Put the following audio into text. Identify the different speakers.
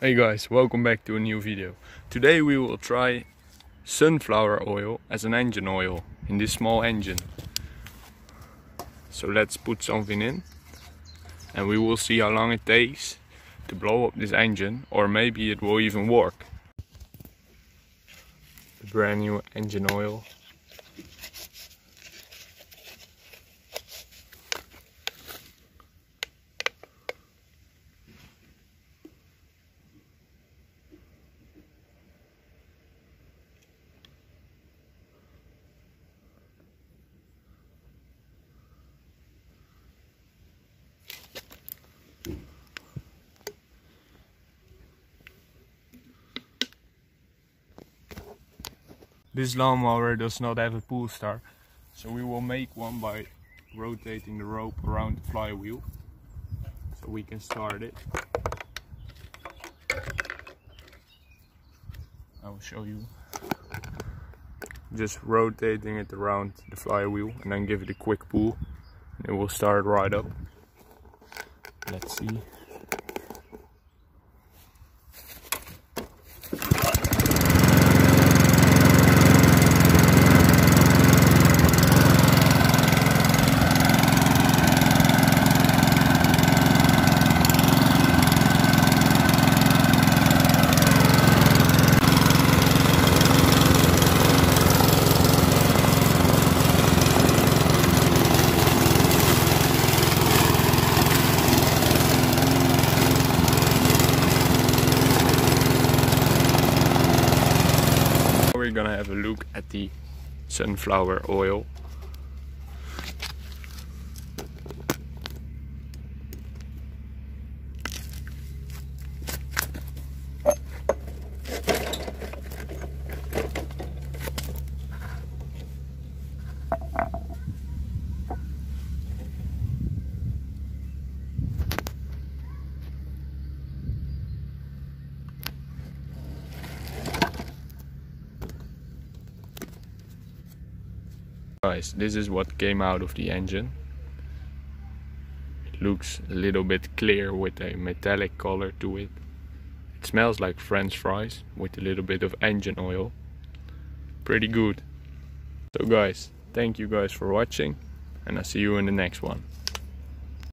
Speaker 1: Hey guys, welcome back to a new video. Today we will try sunflower oil as an engine oil in this small engine. So let's put something in and we will see how long it takes to blow up this engine or maybe it will even work. The brand new engine oil This lawnmower does not have a pull start, so we will make one by rotating the rope around the flywheel so we can start it. I will show you. Just rotating it around the flywheel and then give it a quick pull and it will start right up. Let's see. Gonna have a look at the sunflower oil. Guys, this is what came out of the engine. It looks a little bit clear with a metallic color to it. It smells like french fries with a little bit of engine oil. Pretty good. So guys, thank you guys for watching and I'll see you in the next one.